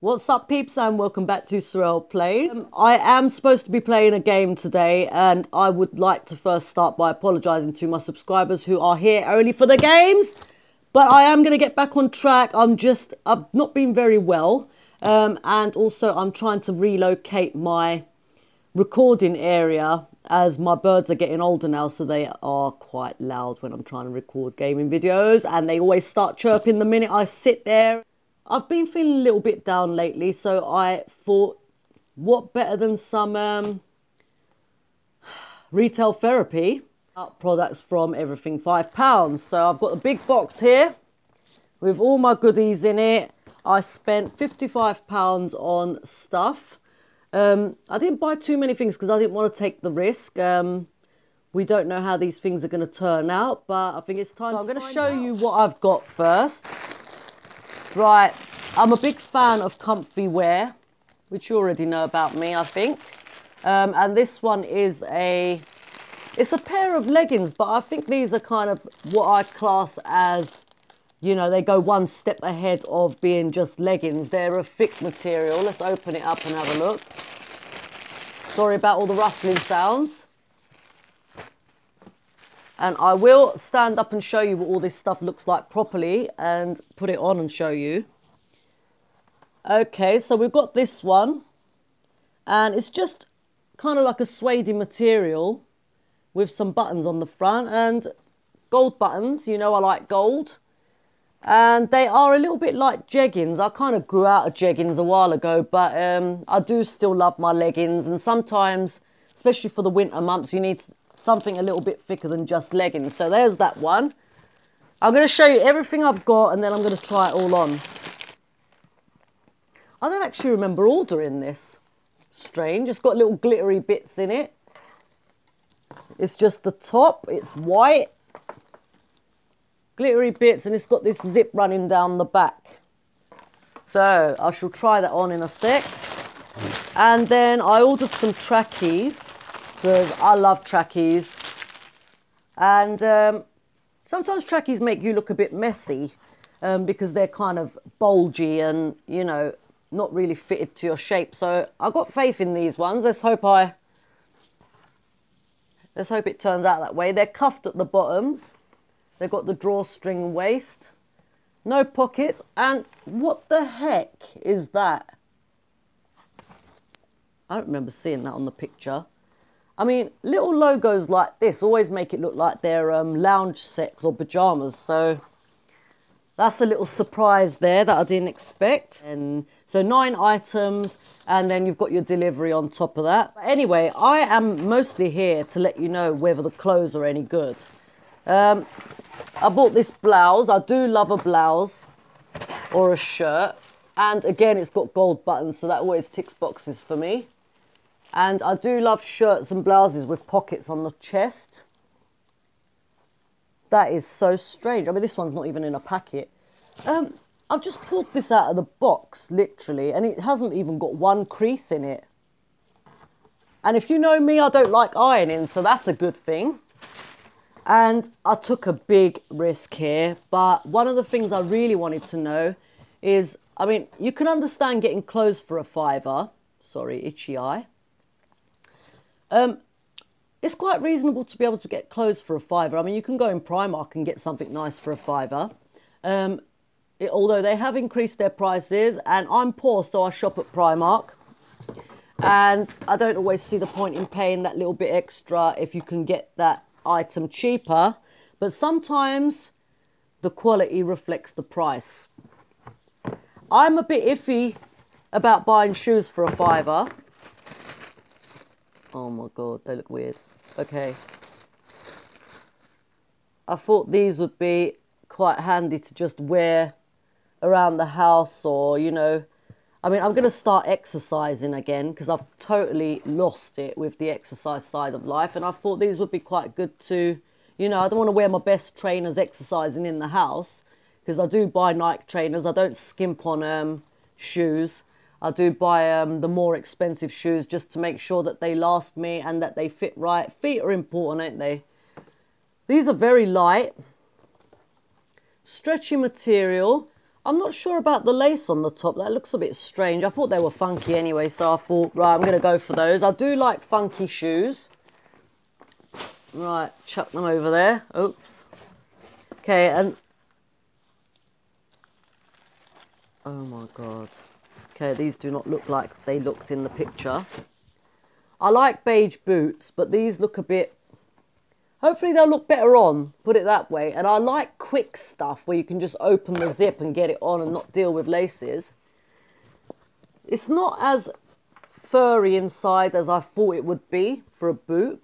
What's up peeps and welcome back to Serel Plays. Um, I am supposed to be playing a game today and I would like to first start by apologising to my subscribers who are here only for the games. But I am going to get back on track. I'm just, I've not been very well. Um, and also I'm trying to relocate my recording area as my birds are getting older now so they are quite loud when I'm trying to record gaming videos and they always start chirping the minute I sit there I've been feeling a little bit down lately, so I thought, what better than some um, retail therapy? Products from everything £5. So I've got a big box here with all my goodies in it. I spent £55 on stuff. Um, I didn't buy too many things because I didn't want to take the risk. Um, we don't know how these things are going to turn out, but I think it's time so I'm going to show out. you what I've got first. Right, I'm a big fan of comfy wear, which you already know about me, I think. Um, and this one is a, it's a pair of leggings, but I think these are kind of what I class as, you know, they go one step ahead of being just leggings. They're a thick material. Let's open it up and have a look. Sorry about all the rustling sounds. And I will stand up and show you what all this stuff looks like properly and put it on and show you. Okay, so we've got this one. And it's just kind of like a suede material with some buttons on the front and gold buttons. You know I like gold. And they are a little bit like jeggings. I kind of grew out of jeggings a while ago, but um, I do still love my leggings. And sometimes, especially for the winter months, you need something a little bit thicker than just leggings. So there's that one. I'm going to show you everything I've got and then I'm going to try it all on. I don't actually remember ordering this. Strange. It's got little glittery bits in it. It's just the top. It's white. Glittery bits and it's got this zip running down the back. So I shall try that on in a sec. And then I ordered some trackies because I love trackies. And um, sometimes trackies make you look a bit messy um, because they're kind of bulgy and, you know, not really fitted to your shape. So I've got faith in these ones. Let's hope I, let's hope it turns out that way. They're cuffed at the bottoms. They've got the drawstring waist. No pockets. And what the heck is that? I don't remember seeing that on the picture. I mean, little logos like this always make it look like they're um, lounge sets or pajamas. So that's a little surprise there that I didn't expect. And so nine items, and then you've got your delivery on top of that. But anyway, I am mostly here to let you know whether the clothes are any good. Um, I bought this blouse. I do love a blouse or a shirt. And again, it's got gold buttons, so that always ticks boxes for me. And I do love shirts and blouses with pockets on the chest. That is so strange. I mean, this one's not even in a packet. Um, I've just pulled this out of the box, literally, and it hasn't even got one crease in it. And if you know me, I don't like ironing, so that's a good thing. And I took a big risk here, but one of the things I really wanted to know is, I mean, you can understand getting clothes for a fiver. Sorry, itchy eye. Um, it's quite reasonable to be able to get clothes for a fiver. I mean, you can go in Primark and get something nice for a fiver. Um, it, although they have increased their prices, and I'm poor, so I shop at Primark. And I don't always see the point in paying that little bit extra if you can get that item cheaper. But sometimes the quality reflects the price. I'm a bit iffy about buying shoes for a fiver. Oh my god, they look weird. Okay. I thought these would be quite handy to just wear around the house or, you know, I mean, I'm going to start exercising again because I've totally lost it with the exercise side of life. And I thought these would be quite good to, you know, I don't want to wear my best trainers exercising in the house because I do buy Nike trainers. I don't skimp on um, shoes. I do buy um, the more expensive shoes just to make sure that they last me and that they fit right. Feet are important, aren't they? These are very light. Stretchy material. I'm not sure about the lace on the top. That looks a bit strange. I thought they were funky anyway, so I thought, right, I'm going to go for those. I do like funky shoes. Right, chuck them over there. Oops. Okay, and... Oh my god. Okay, these do not look like they looked in the picture. I like beige boots, but these look a bit... Hopefully they'll look better on, put it that way. And I like quick stuff where you can just open the zip and get it on and not deal with laces. It's not as furry inside as I thought it would be for a boot.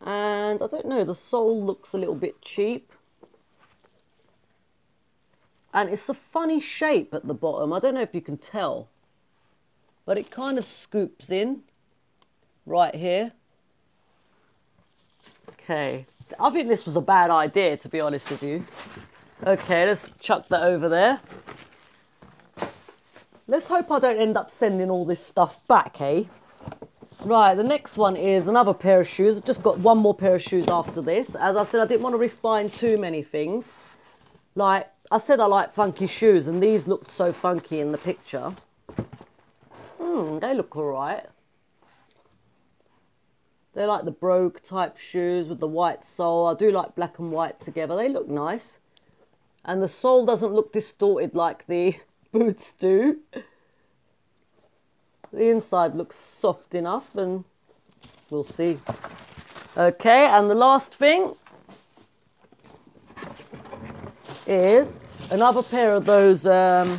And I don't know, the sole looks a little bit cheap. And it's a funny shape at the bottom. I don't know if you can tell. But it kind of scoops in right here. Okay. I think this was a bad idea, to be honest with you. Okay, let's chuck that over there. Let's hope I don't end up sending all this stuff back, eh? Right, the next one is another pair of shoes. I've just got one more pair of shoes after this. As I said, I didn't want to risk buying too many things. Like, I said I like funky shoes, and these looked so funky in the picture. Hmm, they look alright. They're like the brogue type shoes with the white sole. I do like black and white together. They look nice. And the sole doesn't look distorted like the boots do. The inside looks soft enough and we'll see. Okay, and the last thing is another pair of those um,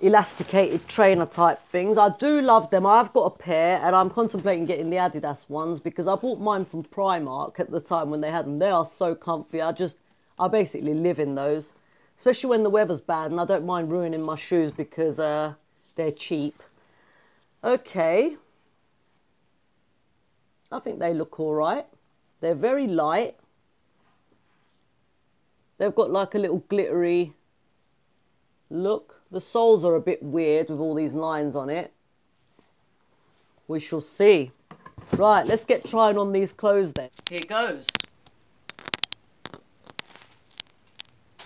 elasticated trainer type things. I do love them. I've got a pair and I'm contemplating getting the Adidas ones because I bought mine from Primark at the time when they had them. They are so comfy. I just, I basically live in those, especially when the weather's bad and I don't mind ruining my shoes because uh, they're cheap. Okay. I think they look all right. They're very light. They've got like a little glittery look. The soles are a bit weird with all these lines on it. We shall see. Right, let's get trying on these clothes then. Here goes.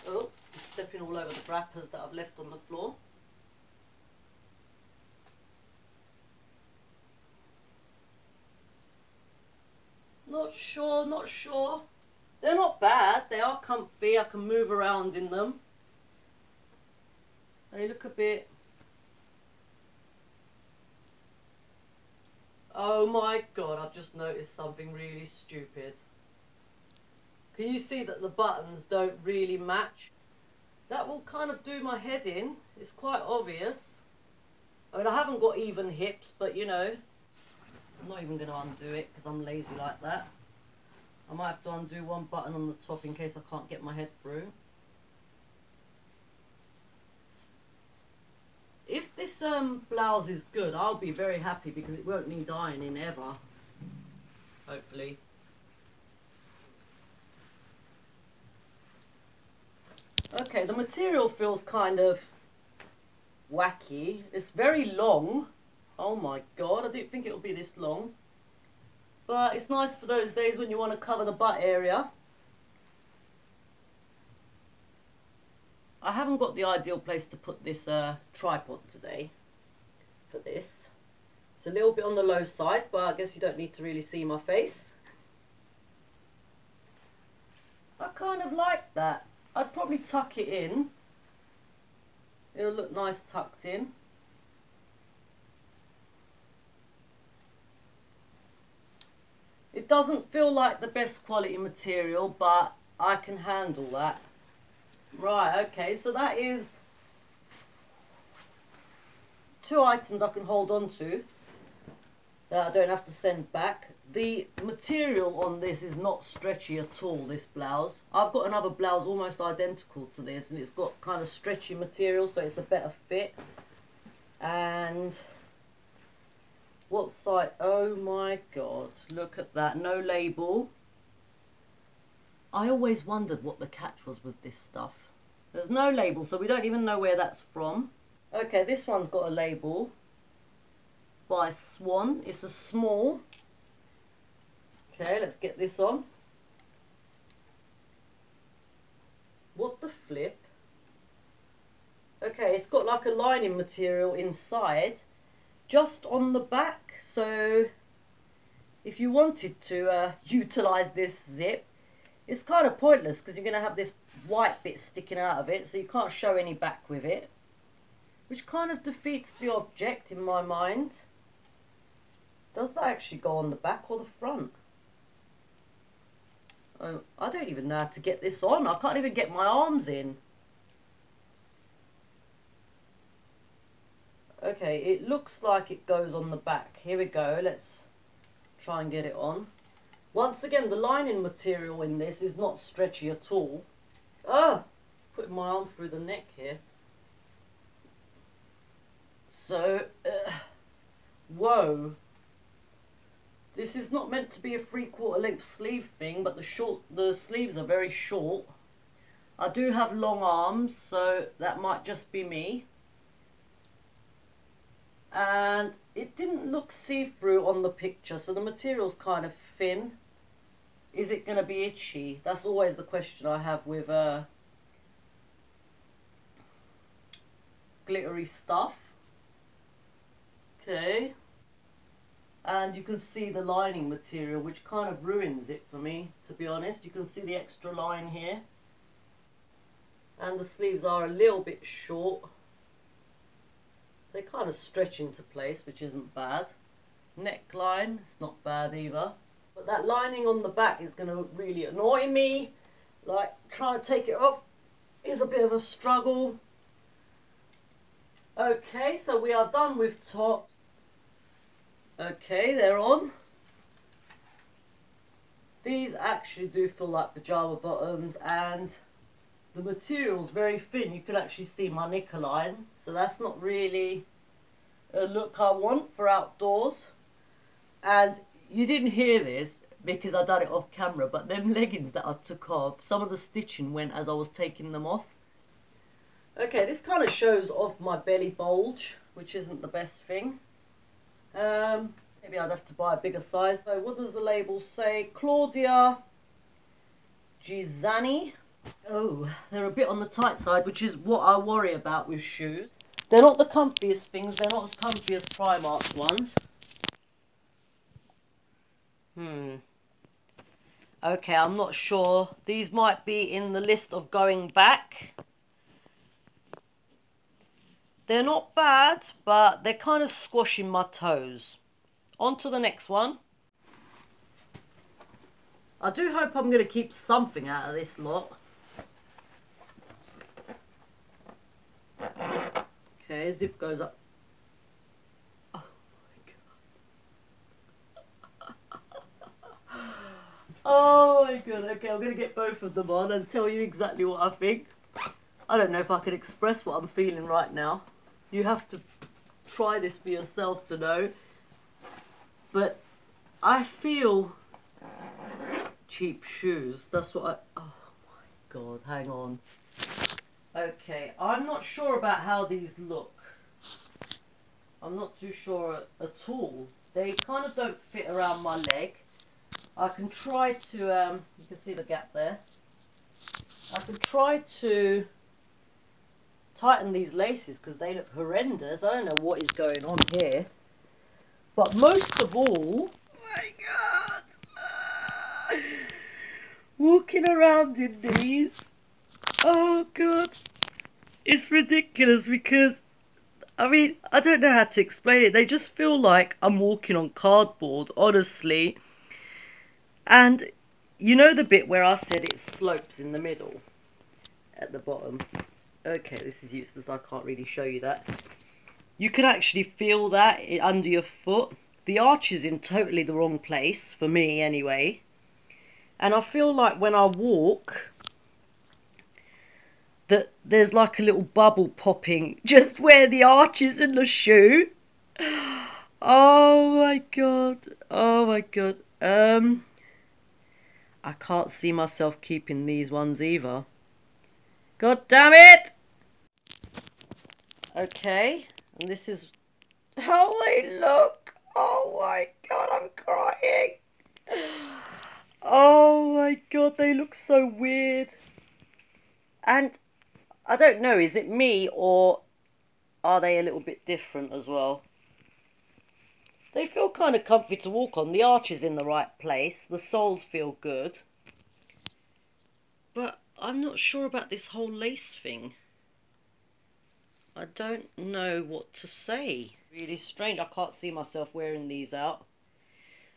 Oh, stepping all over the wrappers that I've left on the floor. Not sure, not sure. They're not bad. They are comfy. I can move around in them. They look a bit... Oh my god, I've just noticed something really stupid. Can you see that the buttons don't really match? That will kind of do my head in. It's quite obvious. I mean, I haven't got even hips, but you know, I'm not even going to undo it because I'm lazy like that. I might have to undo one button on the top in case I can't get my head through. If this um, blouse is good, I'll be very happy because it won't need ironing ever. Hopefully. Okay, the material feels kind of wacky. It's very long. Oh my god, I didn't think it would be this long. But it's nice for those days when you want to cover the butt area. I haven't got the ideal place to put this uh, tripod today for this. It's a little bit on the low side, but I guess you don't need to really see my face. I kind of like that. I'd probably tuck it in. It'll look nice tucked in. It doesn't feel like the best quality material, but I can handle that. Right, okay, so that is two items I can hold on to that I don't have to send back. The material on this is not stretchy at all, this blouse. I've got another blouse almost identical to this and it's got kind of stretchy material so it's a better fit. And what site? Oh my god, look at that, no label. I always wondered what the catch was with this stuff. There's no label, so we don't even know where that's from. Okay, this one's got a label by Swan. It's a small. Okay, let's get this on. What the flip? Okay, it's got like a lining material inside, just on the back. So if you wanted to uh, utilize this zip, it's kind of pointless because you're going to have this white bit sticking out of it, so you can't show any back with it. Which kind of defeats the object in my mind. Does that actually go on the back or the front? Oh, I don't even know how to get this on. I can't even get my arms in. Okay, it looks like it goes on the back. Here we go. Let's try and get it on. Once again, the lining material in this is not stretchy at all. Ah! Putting my arm through the neck here. So, uh, whoa. This is not meant to be a three quarter length sleeve thing, but the short, the sleeves are very short. I do have long arms, so that might just be me. And it didn't look see-through on the picture, so the material's kind of thin. Is it going to be itchy? That's always the question I have with uh, glittery stuff. Okay. And you can see the lining material, which kind of ruins it for me, to be honest. You can see the extra line here. And the sleeves are a little bit short. They kind of stretch into place, which isn't bad. Neckline, it's not bad either. But that lining on the back is going to really annoy me. Like, trying to take it off is a bit of a struggle. Okay, so we are done with tops. Okay, they're on. These actually do feel like pyjama bottoms and the material's very thin. You can actually see my knicker line. So that's not really a look I want for outdoors. And you didn't hear this because I done it off camera, but them leggings that I took off, some of the stitching went as I was taking them off. Okay, this kind of shows off my belly bulge, which isn't the best thing. Um, maybe I'd have to buy a bigger size. So what does the label say? Claudia Gisani. Oh, they're a bit on the tight side, which is what I worry about with shoes. They're not the comfiest things. They're not as comfy as Primark ones. Hmm. Okay, I'm not sure. These might be in the list of going back. They're not bad, but they're kind of squashing my toes. On to the next one. I do hope I'm going to keep something out of this lot. Okay, zip goes up. Oh my god. oh my god, okay, I'm to get both of them on and tell you exactly what I think. I don't know if I can express what I'm feeling right now. You have to try this for yourself to know. But I feel cheap shoes. That's what I... Oh my god, hang on. Okay, I'm not sure about how these look. I'm not too sure at all. They kind of don't fit around my leg. I can try to, um, you can see the gap there. I can try to tighten these laces because they look horrendous. I don't know what is going on here. But most of all, oh my god, walking around in these, oh god, it's ridiculous because, I mean, I don't know how to explain it. They just feel like I'm walking on cardboard, honestly. And you know the bit where I said it slopes in the middle at the bottom? Okay, this is useless. I can't really show you that. You can actually feel that under your foot. The arch is in totally the wrong place, for me anyway. And I feel like when I walk, that there's like a little bubble popping just where the arch is in the shoe. Oh my god. Oh my god. Um, I can't see myself keeping these ones either. God damn it! Okay, and this is how they look. Oh my god, I'm crying. Oh my god, they look so weird. And I don't know, is it me or are they a little bit different as well? They feel kind of comfy to walk on. The arch is in the right place. The soles feel good. But I'm not sure about this whole lace thing. I don't know what to say. Really strange. I can't see myself wearing these out.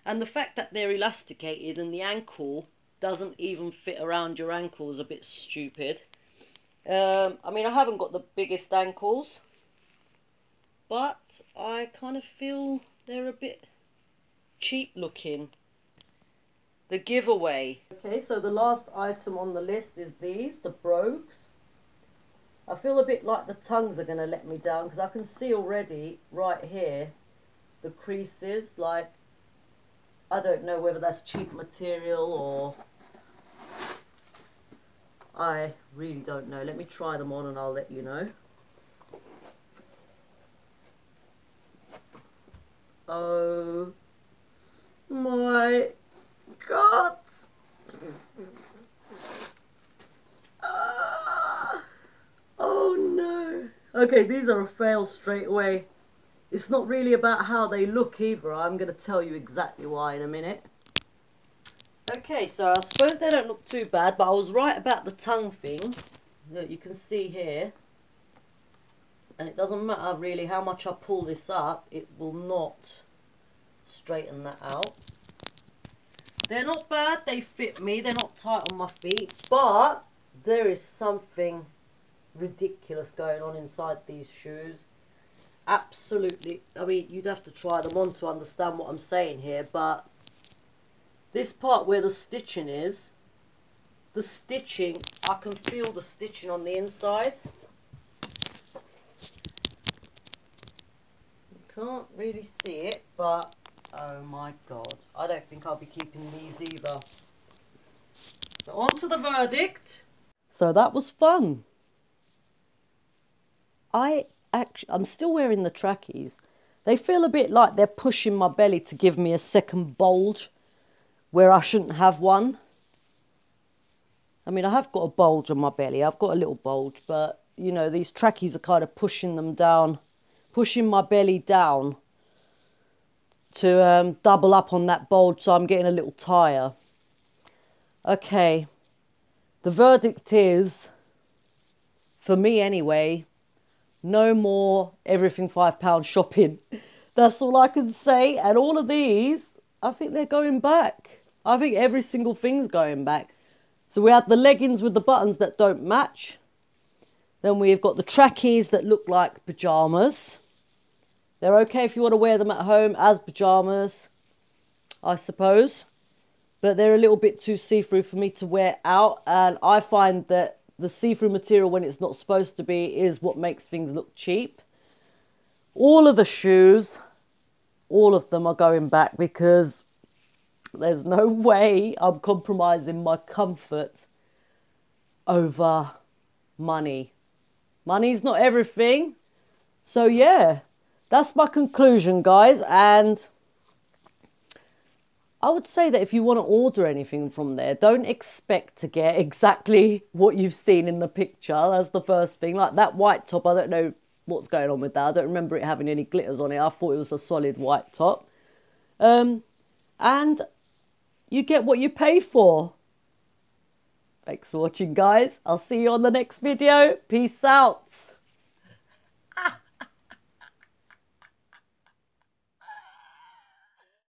And the fact that they're elasticated and the ankle doesn't even fit around your ankle is a bit stupid. Um, I mean, I haven't got the biggest ankles. But I kind of feel they're a bit cheap looking. The giveaway. Okay, so the last item on the list is these, the brogues. I feel a bit like the tongues are going to let me down because I can see already right here the creases like I don't know whether that's cheap material or I really don't know. Let me try them on and I'll let you know. Oh my god! ah, oh no! Okay, these are a fail straight away. It's not really about how they look either. I'm going to tell you exactly why in a minute. Okay, so I suppose they don't look too bad, but I was right about the tongue thing that you can see here. And it doesn't matter really how much I pull this up it will not straighten that out. They're not bad they fit me they're not tight on my feet but there is something ridiculous going on inside these shoes. Absolutely I mean you'd have to try them on to understand what I'm saying here but this part where the stitching is the stitching I can feel the stitching on the inside Can't really see it, but oh my god. I don't think I'll be keeping these either. So on to the verdict. So that was fun. I actually, I'm still wearing the trackies. They feel a bit like they're pushing my belly to give me a second bulge where I shouldn't have one. I mean, I have got a bulge on my belly. I've got a little bulge, but, you know, these trackies are kind of pushing them down pushing my belly down to um, double up on that bulge so I'm getting a little tire. Okay, the verdict is, for me anyway, no more everything £5 shopping. That's all I can say. And all of these, I think they're going back. I think every single thing's going back. So we had the leggings with the buttons that don't match. Then we've got the trackies that look like pyjamas. They're okay if you want to wear them at home as pyjamas, I suppose. But they're a little bit too see-through for me to wear out. And I find that the see-through material when it's not supposed to be is what makes things look cheap. All of the shoes, all of them are going back because there's no way I'm compromising my comfort over money. Money's not everything. So yeah, that's my conclusion, guys. And I would say that if you want to order anything from there, don't expect to get exactly what you've seen in the picture. That's the first thing. Like that white top, I don't know what's going on with that. I don't remember it having any glitters on it. I thought it was a solid white top. Um, and you get what you pay for. Thanks for watching, guys. I'll see you on the next video. Peace out.